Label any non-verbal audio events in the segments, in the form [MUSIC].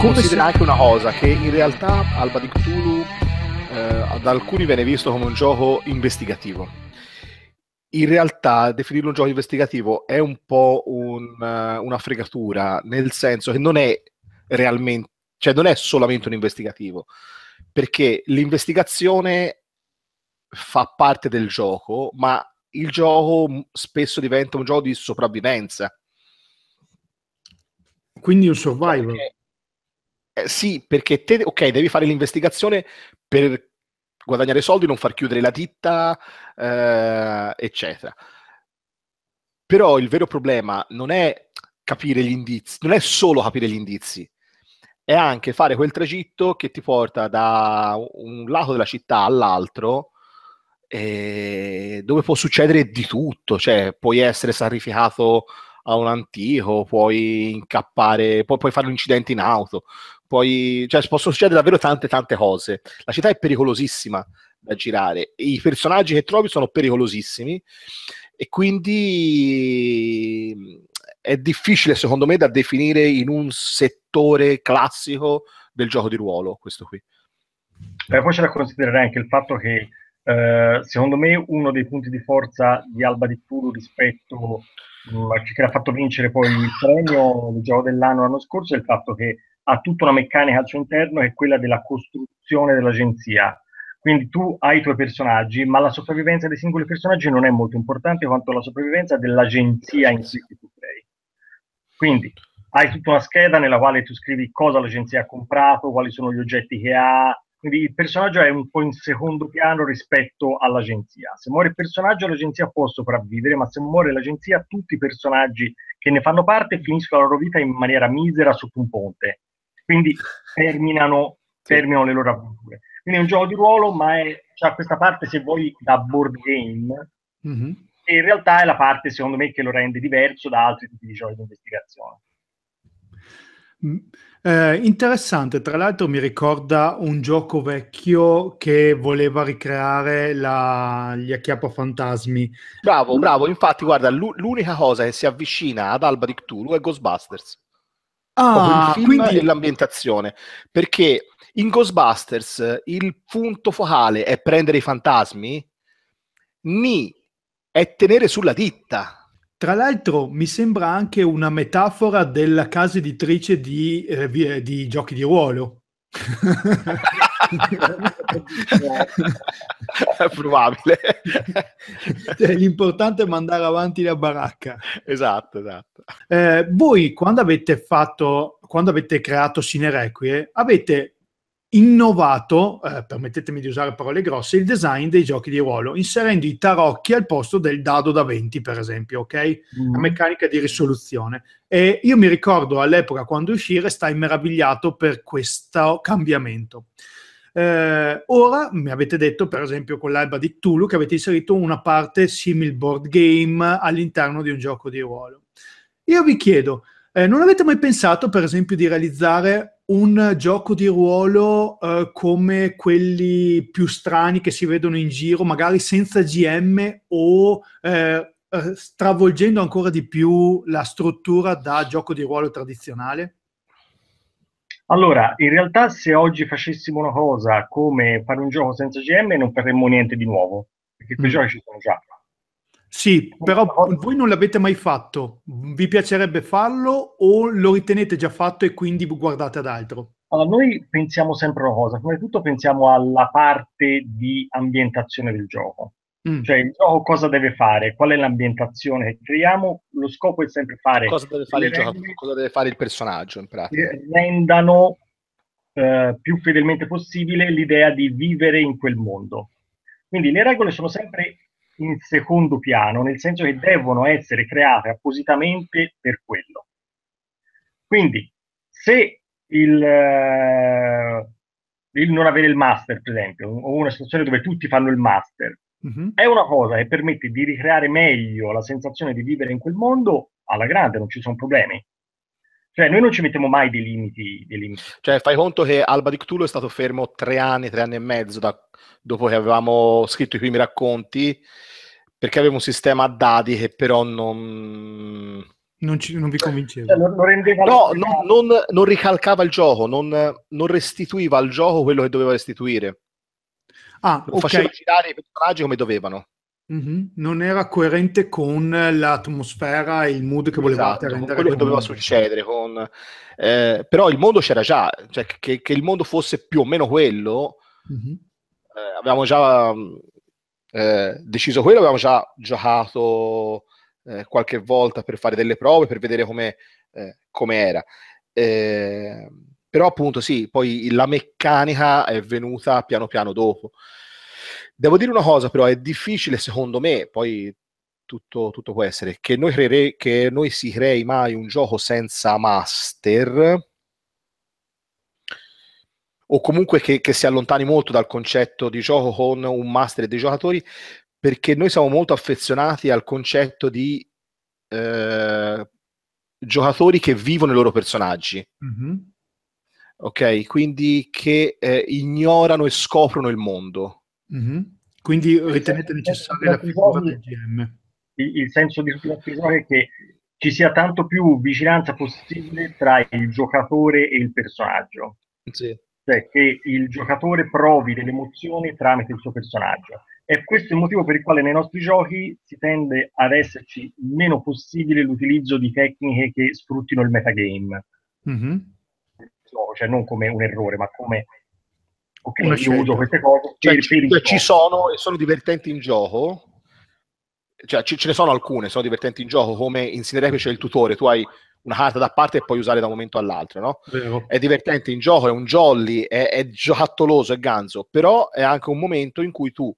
Considera si... anche una cosa, che in realtà Alba di Cthulhu eh, da alcuni viene visto come un gioco investigativo. In realtà definirlo un gioco investigativo è un po' un, uh, una fregatura, nel senso che non è realmente, cioè non è solamente un investigativo, perché l'investigazione fa parte del gioco, ma il gioco spesso diventa un gioco di sopravvivenza. Quindi un survival. Perché, eh, sì, perché te, ok, devi fare l'investigazione per guadagnare soldi, non far chiudere la ditta, eh, eccetera. Però il vero problema non è capire gli indizi, non è solo capire gli indizi, è anche fare quel tragitto che ti porta da un lato della città all'altro eh, dove può succedere di tutto, cioè puoi essere sacrificato a un antico, puoi incappare, puoi, puoi fare un incidente in auto, puoi, cioè, possono succedere davvero tante tante cose. La città è pericolosissima da girare, i personaggi che trovi sono pericolosissimi e quindi è difficile secondo me da definire in un settore classico del gioco di ruolo questo qui. Eh, poi c'è da considerare anche il fatto che eh, secondo me uno dei punti di forza di Alba di Tulu rispetto mm, a chi ha fatto vincere poi il premio del gioco dell'anno l'anno scorso è il fatto che ha tutta una meccanica al suo interno che è quella della costruzione dell'agenzia. Quindi tu hai i tuoi personaggi, ma la sopravvivenza dei singoli personaggi non è molto importante quanto la sopravvivenza dell'agenzia in cui tu crei. Quindi hai tutta una scheda nella quale tu scrivi cosa l'agenzia ha comprato, quali sono gli oggetti che ha, quindi il personaggio è un po' in secondo piano rispetto all'agenzia. Se muore il personaggio, l'agenzia può sopravvivere, ma se muore l'agenzia, tutti i personaggi che ne fanno parte finiscono la loro vita in maniera misera sotto un ponte. Quindi terminano, terminano le loro avventure. Quindi è un gioco di ruolo, ma ha questa parte, se vuoi, da board game, mm-hmm. e in realtà è la parte, secondo me, che lo rende diverso da altri tipi di giochi di investigazione. Mm. Eh, interessante, tra l'altro mi ricorda un gioco vecchio che voleva ricreare la... gli acchiappafantasmi. Bravo, bravo, infatti guarda, l'unica cosa che si avvicina ad Alba di Cthulhu è Ghostbusters. Ah, il quindi... e l'ambientazione, perché in Ghostbusters il punto focale è prendere i fantasmi, Ni è tenere sulla ditta tra l'altro mi sembra anche una metafora della casa editrice di, eh, di giochi di ruolo. [LAUGHS] è probabile. Cioè, l'importante è mandare avanti la baracca. Esatto, esatto. Eh, voi quando avete fatto, quando avete creato Cinerequie, avete innovato, eh, permettetemi di usare parole grosse, il design dei giochi di ruolo, inserendo i tarocchi al posto del dado da 20, per esempio, ok? Mm. La meccanica di risoluzione. E io mi ricordo all'epoca quando uscì, stai meravigliato per questo cambiamento. Eh, ora mi avete detto, per esempio, con l'alba di Cthulhu, che avete inserito una parte simil board game all'interno di un gioco di ruolo. Io vi chiedo, eh, non avete mai pensato, per esempio, di realizzare un gioco di ruolo uh, come quelli più strani che si vedono in giro, magari senza GM o eh, stravolgendo ancora di più la struttura da gioco di ruolo tradizionale? Allora, in realtà se oggi facessimo una cosa come fare un gioco senza GM non faremmo niente di nuovo, perché quei mm. giochi ci sono già. Sì, però voi non l'avete mai fatto. Vi piacerebbe farlo o lo ritenete già fatto e quindi guardate ad altro? Allora, noi pensiamo sempre una cosa, prima di tutto pensiamo alla parte di ambientazione del gioco. Mm. Cioè il gioco cosa deve fare, qual è l'ambientazione che creiamo, lo scopo è sempre fare... Cosa deve fare, il, gioco, cosa deve fare il personaggio in pratica? Che rendano eh, più fedelmente possibile l'idea di vivere in quel mondo. Quindi le regole sono sempre in secondo piano, nel senso che devono essere create appositamente per quello. Quindi, se il, eh, il non avere il master, per esempio, o una situazione dove tutti fanno il master, uh-huh. è una cosa che permette di ricreare meglio la sensazione di vivere in quel mondo, alla grande, non ci sono problemi. Cioè, noi non ci mettiamo mai dei limiti, dei limiti. Cioè, fai conto che Alba di Cthulhu è stato fermo tre anni, tre anni e mezzo da, dopo che avevamo scritto i primi racconti perché avevo un sistema a dadi che però non, Non, ci, non vi convinceva. Cioè, rendeva No, non, non- non ricalcava il gioco, non, non restituiva al gioco quello che doveva restituire. Ah, Non faceva ok. girare i personaggi come dovevano. Mhm. Non era coerente con l'atmosfera e il mood che volevate Esatto, rendere. quello che doveva succedere. con- eh, però il mondo c'era già, cioè che, che il mondo fosse più o meno quello, Mhm. eh, avevamo già mh, eh, deciso quello, avevamo già giocato eh, qualche volta per fare delle prove, per vedere come eh, come era. Però appunto sì, poi la meccanica è venuta piano piano dopo. Devo dire una cosa però, è difficile secondo me, poi tutto, tutto può essere, che noi, creere- che noi si crei mai un gioco senza master o comunque che, che si allontani molto dal concetto di gioco con un master dei giocatori, perché noi siamo molto affezionati al concetto di eh, giocatori che vivono i loro personaggi, Mhm. Ok? Quindi che eh, ignorano e scoprono il mondo. Mhm. Quindi ritenete necessaria la figura del GM. il, il senso di giochi è che ci sia tanto più vicinanza possibile tra il giocatore e il personaggio. Sì. cioè che il giocatore provi delle emozioni tramite il suo personaggio. E questo è il motivo per il quale nei nostri giochi si tende ad esserci il meno possibile l'utilizzo di tecniche che sfruttino il metagame. Mhm. No, Cioè non come un errore, ma come ok, Una io scelta. uso queste cose Cioè, per, ci, per cioè, ci gioco. sono e sono divertenti in gioco. Cioè, ci- ce ne sono alcune, sono divertenti in gioco, come in Cinerepe c'è il tutore, tu hai una carta da parte e puoi usare da un momento all'altro, no? Vero. È divertente in gioco, è un jolly, è, è giocattoloso, è ganzo, però è anche un momento in cui tu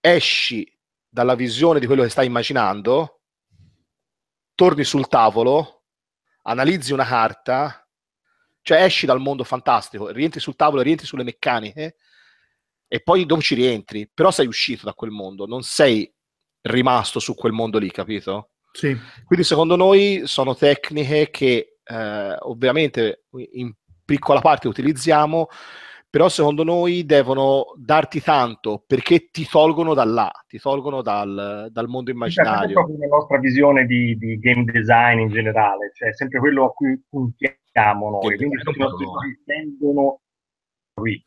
esci dalla visione di quello che stai immaginando, torni sul tavolo, analizzi una carta, cioè esci dal mondo fantastico, rientri sul tavolo, rientri sulle meccaniche e poi dopo ci rientri, però sei uscito da quel mondo, non sei rimasto su quel mondo lì, capito? Sì. Quindi secondo noi sono tecniche che eh, ovviamente in piccola parte utilizziamo, però secondo noi devono darti tanto perché ti tolgono da là, ti tolgono dal, dal mondo Sì, Questa è immaginario. proprio la nostra visione di, di game design in generale, cioè sempre quello a cui puntiamo noi, Game quindi design tutti i nostri giochi tendono qui.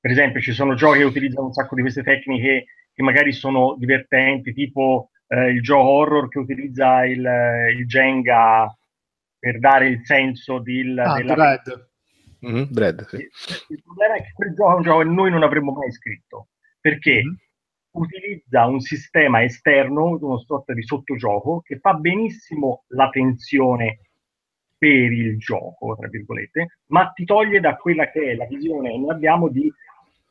Per esempio, ci sono giochi che utilizzano un sacco di queste tecniche che magari sono divertenti, tipo eh, il gioco horror che utilizza il, il Jenga per dare il senso di, Ah, della... Dread. Mhm, Dread, sì. Il problema è che quel gioco è un gioco che noi non avremmo mai scritto, perché Mhm. utilizza un sistema esterno, uno sorta di sottogioco, che fa benissimo la tensione per il gioco, tra virgolette, ma ti toglie da quella che è la visione che noi abbiamo di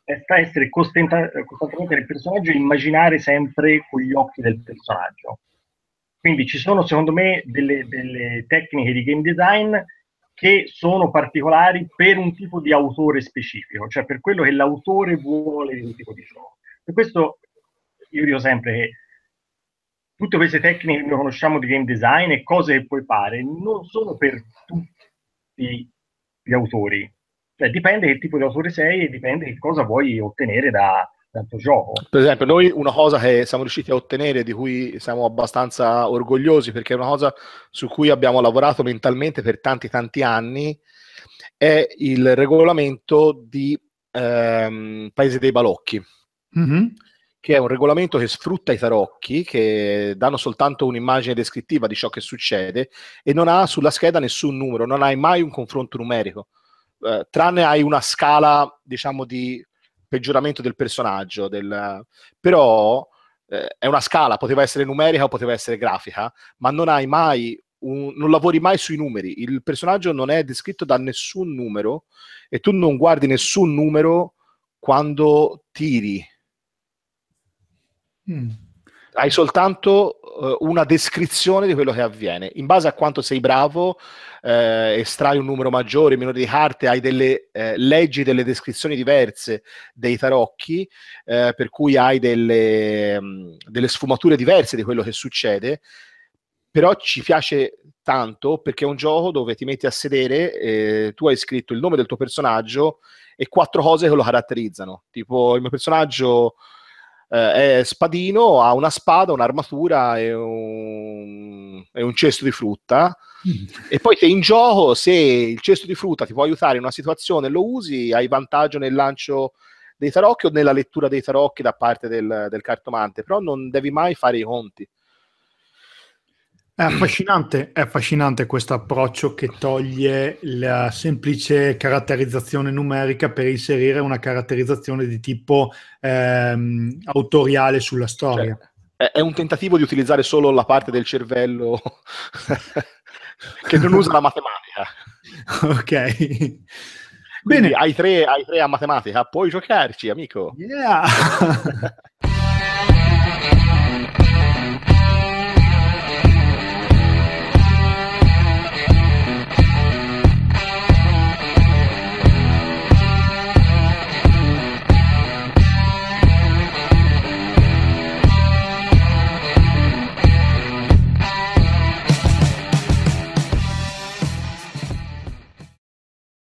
essere costantemente nel personaggio e immaginare sempre con gli occhi del personaggio. Quindi ci sono, secondo me, delle, delle tecniche di game design che sono particolari per un tipo di autore specifico, cioè per quello che l'autore vuole di un tipo di gioco. Per questo io dico sempre che tutte queste tecniche che noi conosciamo di game design e cose che puoi fare non sono per tutti gli autori. Cioè dipende che tipo di autore sei e dipende che cosa vuoi ottenere da, dal tuo gioco. Per esempio, noi una cosa che siamo riusciti a ottenere, di cui siamo abbastanza orgogliosi, perché è una cosa su cui abbiamo lavorato mentalmente per tanti tanti anni, è il regolamento di ehm, Paese dei Balocchi, Mhm. che è un regolamento che sfrutta i tarocchi, che danno soltanto un'immagine descrittiva di ciò che succede e non ha sulla scheda nessun numero, non hai mai un confronto numerico, eh, tranne hai una scala, diciamo, di peggioramento del personaggio, del- però eh, è una scala, poteva essere numerica o poteva essere grafica, ma non hai mai un- non lavori mai sui numeri. Il personaggio non è descritto da nessun numero e tu non guardi nessun numero quando tiri. Mm. Hai soltanto eh, una descrizione di quello che avviene. In base a quanto sei bravo, eh, estrai un numero maggiore, minore di carte, hai delle eh, leggi, delle descrizioni diverse dei tarocchi, eh, per cui hai delle, mh, delle sfumature diverse di quello che succede. Però ci piace tanto perché è un gioco dove ti metti a sedere, eh, tu hai scritto il nome del tuo personaggio e quattro cose che lo caratterizzano. Tipo, il mio personaggio eh, è spadino, ha una spada, un'armatura e un, è un cesto di frutta e poi se in gioco, se il cesto di frutta ti può aiutare in una situazione lo usi, hai vantaggio nel lancio dei tarocchi o nella lettura dei tarocchi da parte del, del cartomante, però non devi mai fare i conti. È affascinante, è affascinante questo approccio che toglie la semplice caratterizzazione numerica per inserire una caratterizzazione di tipo ehm, autoriale sulla storia. Cioè, è un tentativo di utilizzare solo la parte del cervello [LAUGHS] che non usa la matematica. Ok. Quindi Bene. Hai tre, hai tre a matematica, puoi giocarci, amico. Yeah. [LAUGHS]